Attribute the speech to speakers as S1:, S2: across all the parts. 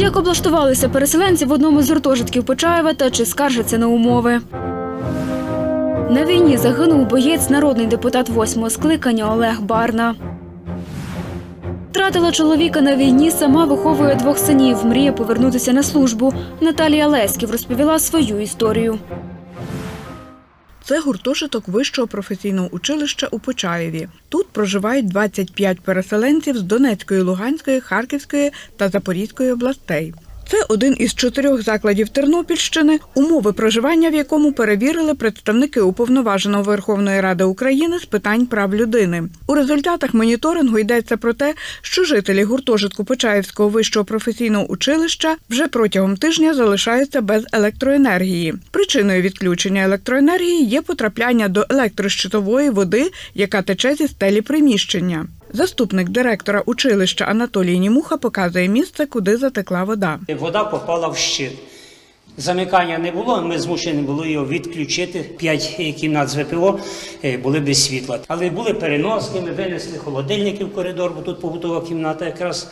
S1: Як облаштувалися переселенці в одному з гуртожитків Почаєва та чи скаржаться на умови? На війні загинув боєць народний депутат восьмого скликання Олег Барна. Втратила чоловіка на війні, сама виховує двох синів. Мріє повернутися на службу. Наталія Леськів розповіла свою історію.
S2: Це гуртожиток вищого професійного училища у Почаєві. Тут проживають 25 переселенців з Донецької, Луганської, Харківської та Запорізької областей. Це один із чотирьох закладів Тернопільщини, умови проживання в якому перевірили представники уповноваженого Верховної Ради України з питань прав людини. У результатах моніторингу йдеться про те, що жителі гуртожитку Почаївського вищого професійного училища вже протягом тижня залишаються без електроенергії. Причиною відключення електроенергії є потрапляння до електрощитової води, яка тече зі стелі приміщення. Заступник директора училища Анатолій Німуха показує місце, куди затекла вода.
S3: Вода попала в щит. Замикання не було, ми змушені були його відключити. П'ять кімнат з ВПО були без світла. Але були переноски, ми винесли холодильники в коридор, бо тут побутова кімната якраз.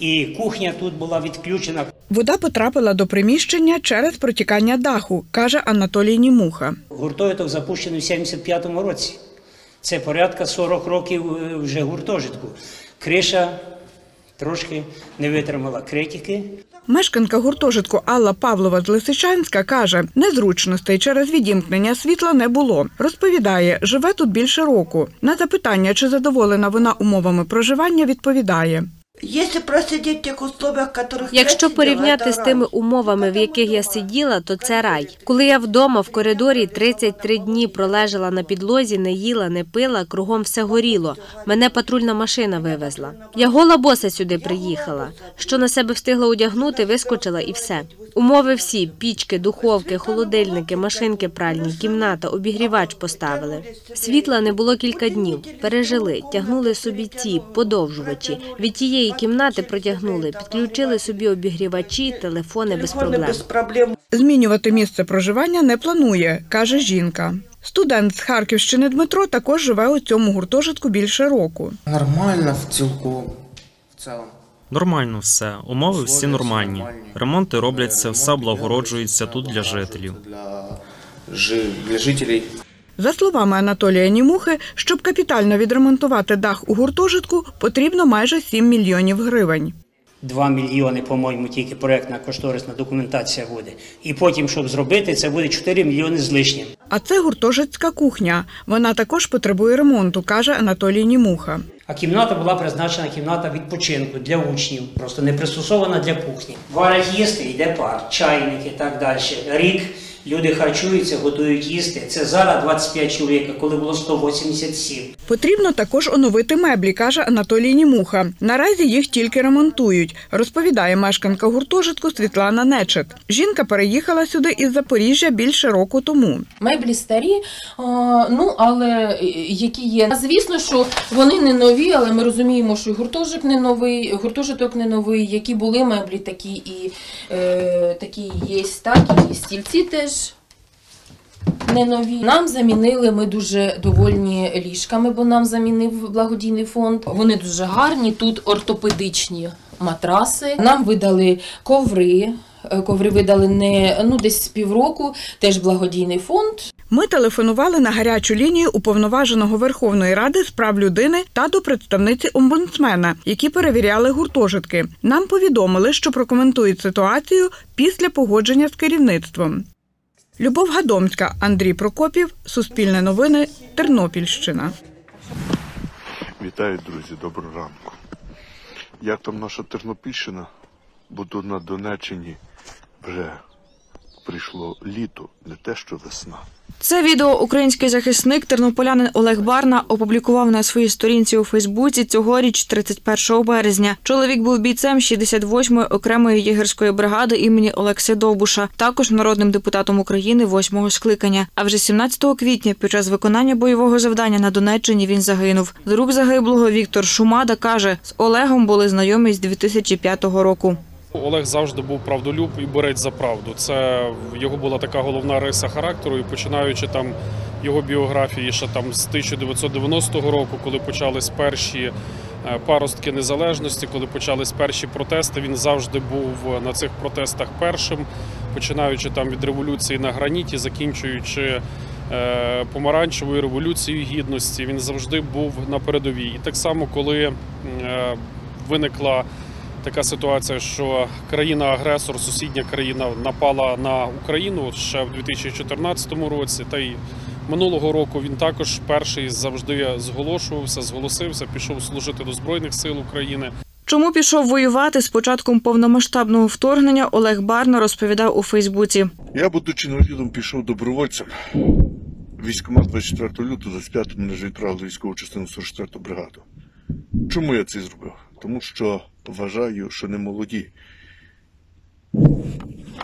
S3: І кухня тут була відключена.
S2: Вода потрапила до приміщення через протікання даху, каже Анатолій Німуха.
S3: Гуртожиток запущений в 75-му році. Це порядка 40 років е, вже гуртожитку. Криша трошки не витримала критики.
S2: Мешканка гуртожитку Алла Павлова з Лисичанська каже, незручностей через відімкнення світла не було. Розповідає, живе тут більше року. На запитання, чи задоволена вона умовами проживання, відповідає.
S4: Якщо порівняти з тими умовами, в яких я сиділа, то це рай. Коли я вдома в коридорі 33 дні пролежала на підлозі, не їла, не пила, кругом все горіло. Мене патрульна машина вивезла. Я гола боса сюди приїхала. Що на себе встигла одягнути, вискочила і все. Умови всі: пічки, духовки, холодильники, машинки пральні, кімната, обігрівач поставили. Світла не було кілька днів. Пережили, тягнули собі ці подовжувачі. Від тієї кімнати протягнули, підключили собі обігрівачі, телефони без проблем.
S2: Змінювати місце проживання не планує, каже жінка. Студент з Харківщини Дмитро також живе у цьому гуртожитку більше року.
S5: Нормально в цілому.
S6: Нормально все, умови всі нормальні. Ремонти робляться, все облагороджується тут для жителів.
S5: Для, жи- для жителей.
S2: За словами Анатолія Німухи, щоб капітально відремонтувати дах у гуртожитку, потрібно майже 7 мільйонів гривень.
S3: 2 мільйони, по-моєму, тільки проектна кошторисна документація буде. І потім, щоб зробити, це буде 4 мільйони з лишнім.
S2: А це гуртожитська кухня. Вона також потребує ремонту, каже Анатолій Німуха.
S3: А кімната була призначена кімната відпочинку для учнів, просто не пристосована для кухні. Варять їсти, йде пар, чайники так далі. Рік люди харчуються, готують їсти. Це зараз 25 чоловік, а коли було 187.
S2: Потрібно також оновити меблі, каже Анатолій Німуха. Наразі їх тільки ремонтують, розповідає мешканка гуртожитку Світлана Нечет. Жінка переїхала сюди із Запоріжжя більше року тому.
S7: Меблі старі, ну але е, які є. Звісно, що вони не нові, але ми розуміємо, що гуртожиток не новий, гуртожиток не новий, які були меблі, такі і е, такі є, так, і стільці теж. Не нові. Нам замінили, ми дуже довольні ліжками, бо нам замінив благодійний фонд. Вони дуже гарні. Тут ортопедичні матраси. Нам видали коври. Е, Коври видали не ну десь з півроку, теж благодійний фонд.
S2: Ми телефонували на гарячу лінію уповноваженого Верховної Ради з прав людини та до представниці омбудсмена, які перевіряли гуртожитки. Нам повідомили, що прокоментують ситуацію після погодження з керівництвом. Любов Гадомська, Андрій Прокопів, Суспільне новини, Тернопільщина.
S8: Вітаю, друзі, доброго ранку. Як там наша Тернопільщина? Буду на Донеччині вже прийшло літо, не те, що весна.
S9: Це відео український захисник тернополянин Олег Барна опублікував на своїй сторінці у Фейсбуці цьогоріч, 31 березня. Чоловік був бійцем 68-ї окремої єгерської бригади імені Олекси Довбуша, також народним депутатом України 8-го скликання. А вже 17 квітня під час виконання бойового завдання на Донеччині він загинув. Друг загиблого Віктор Шумада каже, з Олегом були знайомі з 2005 року.
S10: Олег завжди був правдолюб і борець за правду. Це його була така головна риса характеру, і починаючи там його біографії ще там з 1990 року, коли почались перші е, паростки незалежності, коли почались перші протести, він завжди був на цих протестах першим, починаючи там від революції на граніті, закінчуючи е, помаранчевою революцією гідності. Він завжди був на передовій. І так само, коли е, виникла така ситуація, що країна-агресор, сусідня країна напала на Україну ще в 2014 році, та й минулого року він також перший завжди зголошувався, зголосився, пішов служити до Збройних сил України.
S9: Чому пішов воювати з початком повномасштабного вторгнення, Олег Барна розповідав у Фейсбуці.
S8: Я, будучи інвалідом, пішов добровольцем. Військкомат 24 лютого 25 мене ж відправили військову частину 44 бригаду. Чому я це зробив? Тому що вважаю, що не молоді,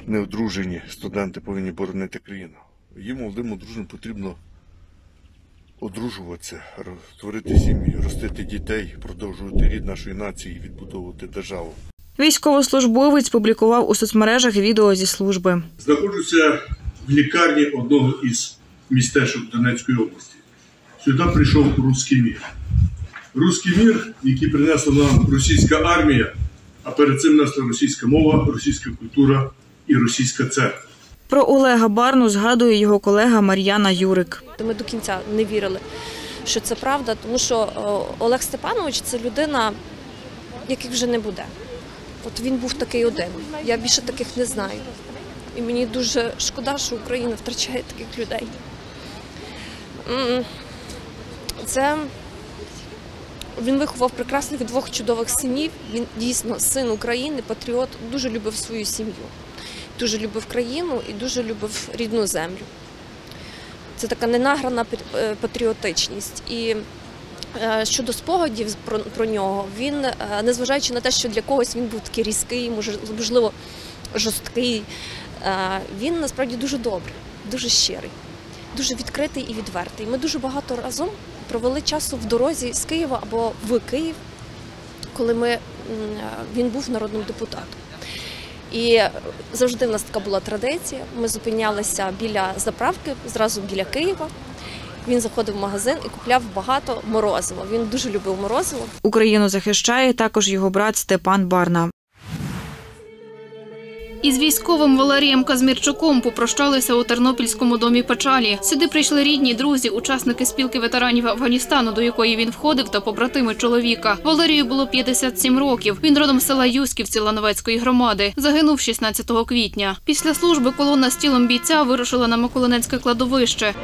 S8: неодружені студенти повинні боронити країну. Їм молодим одруженим потрібно одружуватися, творити сім'ї, ростити дітей, продовжувати рід нашої нації і відбудовувати державу.
S9: Військовослужбовець публікував у соцмережах відео зі служби.
S8: Знаходжуся в лікарні одного із містечок Донецької області. Сюди прийшов руський мір. Руський мір, який принесла нам російська армія, а перед цим несла російська мова, російська культура і російська церква.
S9: Про Олега Барну згадує його колега Мар'яна Юрик.
S11: Ми до кінця не вірили, що це правда, тому що е, Олег Степанович це людина, яких вже не буде. От він був такий один. Я більше таких не знаю. І мені дуже шкода, що Україна втрачає таких людей. Це він виховав прекрасних двох чудових синів. Він дійсно син України, патріот, дуже любив свою сім'ю, дуже любив країну і дуже любив рідну землю. Це така ненаграна е, патріотичність. І е, щодо спогадів про, про нього, він, е, незважаючи на те, що для когось він був такий різкий, можливо, жорсткий, він насправді дуже добрий, дуже щирий, дуже відкритий і відвертий. Ми дуже багато разом провели часу в дорозі з Києва або в Київ, коли ми, він був народним депутатом. І завжди в нас така була традиція. Ми зупинялися біля заправки, зразу біля Києва. Він заходив в магазин і купляв багато морозива. Він дуже любив морозиво.
S9: Україну захищає також його брат Степан Барна.
S1: Із військовим Валерієм Казмірчуком попрощалися у Тернопільському домі печалі. Сюди прийшли рідні, друзі, учасники спілки ветеранів Афганістану, до якої він входив, та побратими чоловіка. Валерію було 57 років. Він родом села Юсківці Лановецької громади. Загинув 16 квітня. Після служби колона з тілом бійця вирушила на Миколинецьке кладовище.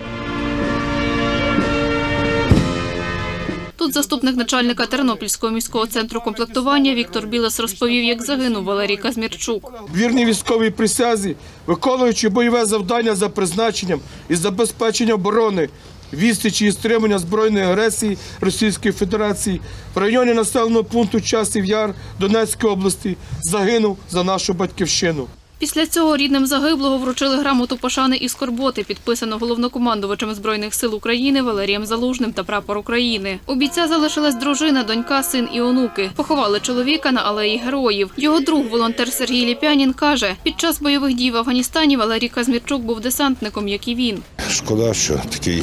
S1: Тут заступник начальника Тернопільського міського центру комплектування Віктор Білес розповів, як загинув Валерій Казмірчук.
S12: вірній військовій присязі, виконуючи бойове завдання за призначенням і забезпечення оборони, відсічі і стримання збройної агресії Російської Федерації в районі населеного пункту Часів Яр Донецької області загинув за нашу батьківщину.
S1: Після цього рідним загиблого вручили грамоту пошани і скорботи, підписану головнокомандувачем збройних сил України Валерієм Залужним та прапор України. У бійця залишилась дружина, донька, син і онуки. Поховали чоловіка на алеї героїв. Його друг, волонтер Сергій Ліпянін, каже: під час бойових дій в Афганістані Валерій Казмірчук був десантником, як і він.
S13: Шкода, що такий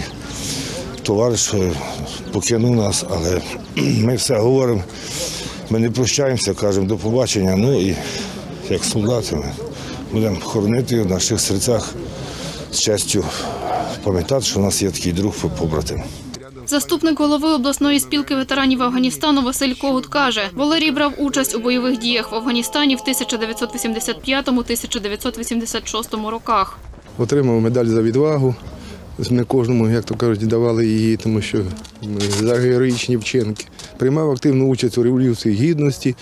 S13: товариш е, покинув нас, але ми все говоримо, ми не прощаємося, кажемо до побачення. Ну і як солдати ми будемо хоронити в наших серцях з честю, пам'ятати, що у нас є такий друг побратим.
S1: Заступник голови обласної спілки ветеранів Афганістану Василь Когут каже, Валерій брав участь у бойових діях в Афганістані в 1985-1986 роках.
S14: Отримав медаль за відвагу. Не кожному, як то кажуть, давали її, тому що за героїчні вчинки. Приймав активну участь у революції гідності.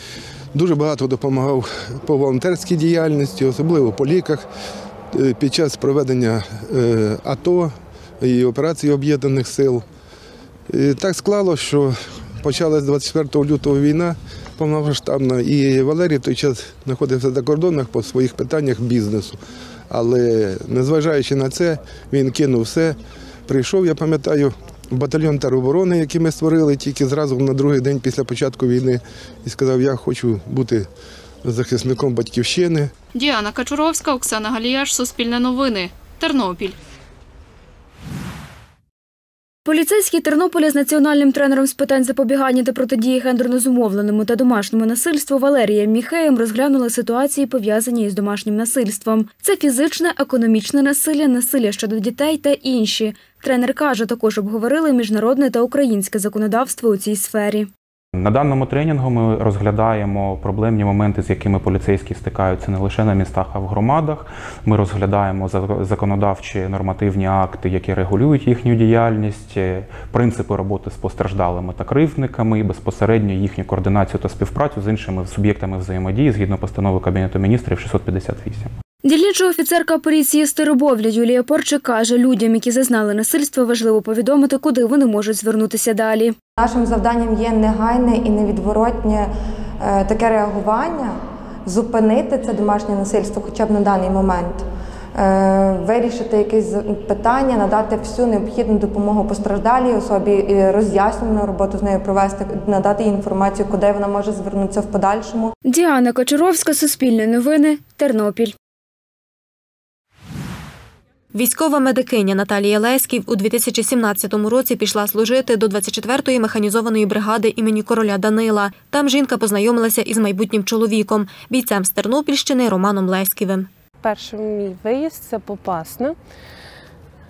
S14: Дуже багато допомагав по волонтерській діяльності, особливо по ліках е, під час проведення е, АТО і операції об'єднаних сил. І так склало, що почалась 24 лютого війна повномасштабна, і Валерій в той час знаходився за кордонах по своїх питаннях бізнесу. Але незважаючи на це, він кинув все. Прийшов, я пам'ятаю, батальйон тероборони, який ми створили тільки зразу на другий день після початку війни, і сказав, я хочу бути захисником батьківщини.
S1: Діана Качуровська, Оксана Галіяш, Суспільне новини, Тернопіль.
S15: Поліцейські Тернополя з національним тренером з питань запобігання та протидії гендерно зумовленому та домашньому насильству Валерієм Міхеєм розглянули ситуації, пов'язані із домашнім насильством. Це фізичне, економічне насилля, насилля щодо дітей та інші. Тренер каже, також обговорили міжнародне та українське законодавство у цій сфері.
S16: На даному тренінгу ми розглядаємо проблемні моменти, з якими поліцейські стикаються не лише на містах, а в громадах. Ми розглядаємо законодавчі нормативні акти, які регулюють їхню діяльність, е, принципи роботи з постраждалими та кривдниками і безпосередньо їхню координацію та співпрацю з іншими суб'єктами взаємодії згідно постанови Кабінету міністрів 658.
S15: Дільнича офіцерка поліції Старобовля Юлія Порчик каже, людям, які зазнали насильства, важливо повідомити, куди вони можуть звернутися далі.
S17: Нашим завданням є негайне і невідворотнє е, таке реагування, зупинити це домашнє насильство хоча б на даний момент, е, вирішити якісь питання, надати всю необхідну допомогу постраждалій особі, і роз'яснювальну роботу з нею провести, надати їй інформацію, куди вона може звернутися в подальшому.
S15: Діана Кочуровська, Суспільне новини, Тернопіль.
S18: Військова медикиня Наталія Леськів у 2017 році пішла служити до 24-ї механізованої бригади імені короля Данила. Там жінка познайомилася із майбутнім чоловіком, бійцем з Тернопільщини Романом Леськівим.
S19: Перший мій виїзд це Попасна.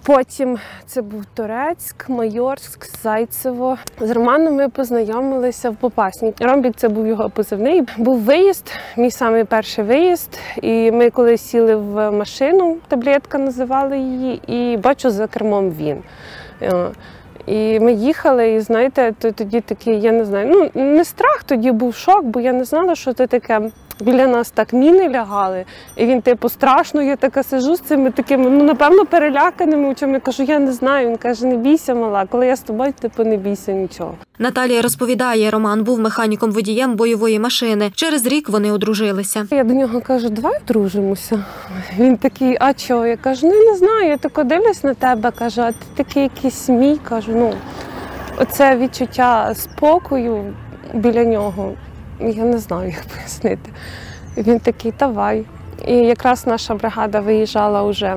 S19: Потім це був Турецьк, Майорськ, Зайцево. З Романом ми познайомилися в Попасні. Ромбік це був його позивний. Був виїзд, мій самий перший виїзд. І ми коли сіли в машину, таблетка називали її, і бачу за кермом він. Е, І ми їхали, і знаєте, то тоді такий, я не знаю, ну не страх, тоді був шок, бо я не знала, що це таке. Біля нас так міни лягали, і він, типу, страшно, я така сижу з цими такими, ну напевно, переляканими очима. Я кажу, я не знаю. Він каже, не бійся, мала. Коли я з тобою, типу, не бійся нічого.
S18: Наталія розповідає, Роман був механіком водієм бойової машини. Через рік вони одружилися.
S19: Я до нього кажу, давай дружимося. Він такий, а чого? Я кажу, ну не знаю, я тако дивлюсь на тебе, кажу, а ти такий якийсь мій, кажу, ну оце відчуття спокою біля нього. Я не знаю, як пояснити. Він такий, давай. І якраз наша бригада виїжджала вже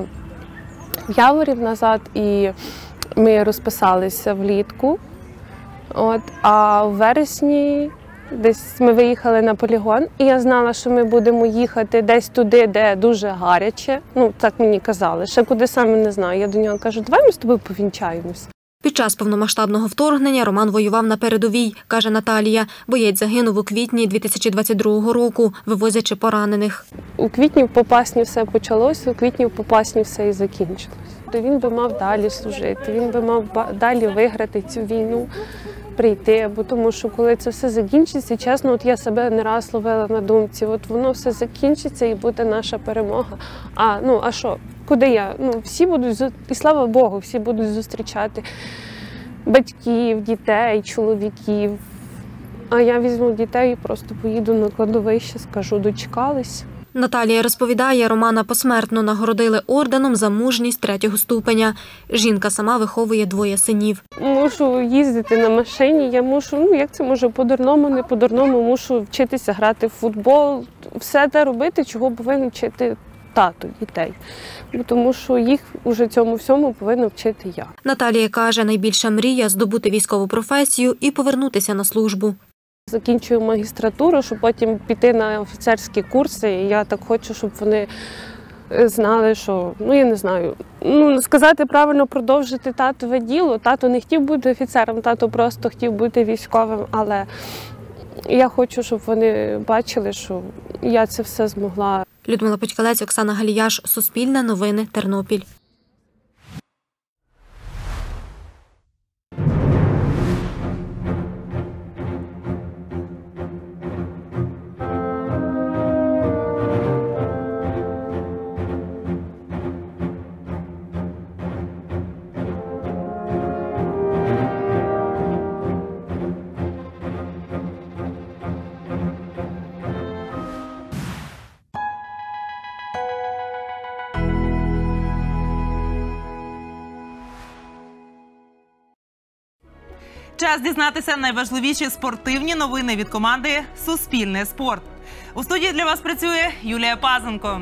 S19: в Яворів назад, і ми розписалися влітку. От, а в вересні десь ми виїхали на полігон, і я знала, що ми будемо їхати десь туди, де дуже гаряче. Ну, так мені казали. Ще куди саме не знаю. Я до нього кажу, давай ми з тобою повінчаємось.
S18: Під час повномасштабного вторгнення Роман воював на передовій, каже Наталія. Боєць загинув у квітні 2022 року, вивозячи поранених.
S19: У квітні в Попасні все почалося, у квітні в Попасні все і закінчилось. То він би мав далі служити, він би мав далі виграти цю війну, прийти. Бо тому що коли це все закінчиться, чесно, от я себе не раз ловила на думці, от воно все закінчиться і буде наша перемога. А ну а що? Куди я? Ну всі будуть і слава Богу, всі будуть зустрічати батьків, дітей, чоловіків. А я візьму дітей і просто поїду на кладовище, скажу, дочекались.
S18: Наталія розповідає, Романа посмертно нагородили орденом за мужність третього ступеня. Жінка сама виховує двоє синів.
S19: Мушу їздити на машині. Я мушу, ну як це може по-дурному, не по-дурному, мушу вчитися грати в футбол, все те робити, чого повинен вчити тато дітей. Тому що їх уже цьому всьому повинна вчити я.
S18: Наталія каже, найбільша мрія здобути військову професію і повернутися на службу.
S19: Закінчую магістратуру, щоб потім піти на офіцерські курси. І я так хочу, щоб вони е, знали, що ну я не знаю. Ну сказати правильно продовжити татове діло. Тато не хотів бути офіцером, тато просто хотів бути військовим. Але я хочу, щоб вони бачили, що я це все змогла.
S18: Людмила Путькалець, Оксана Галіяш, Суспільне новини, Тернопіль.
S20: Час дізнатися найважливіші спортивні новини від команди Суспільне спорт. У студії для вас працює Юлія Пазенко.